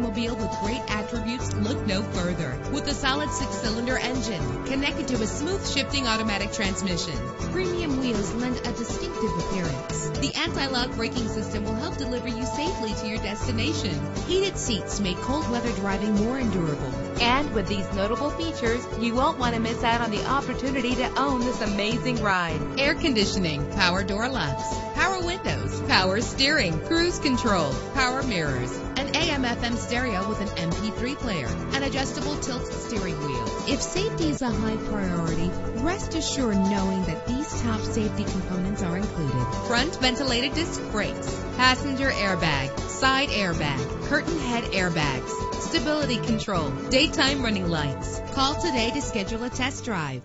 automobile with great attributes, look no further. With a solid six-cylinder engine connected to a smooth shifting automatic transmission, premium wheels lend a distinctive appearance. The anti-lock braking system will help deliver you safely to your destination. Heated seats make cold weather driving more endurable. And with these notable features, you won't want to miss out on the opportunity to own this amazing ride. Air conditioning, power door locks, power windows, power steering, cruise control, power mirrors, an AM FM stereo with an MP3 player, an adjustable tilt steering wheel. If safety is a high priority, rest assured knowing that these top safety components are included. Front ventilated disc brakes, passenger airbag, side airbag, curtain head airbags, stability control, daytime running lights. Call today to schedule a test drive.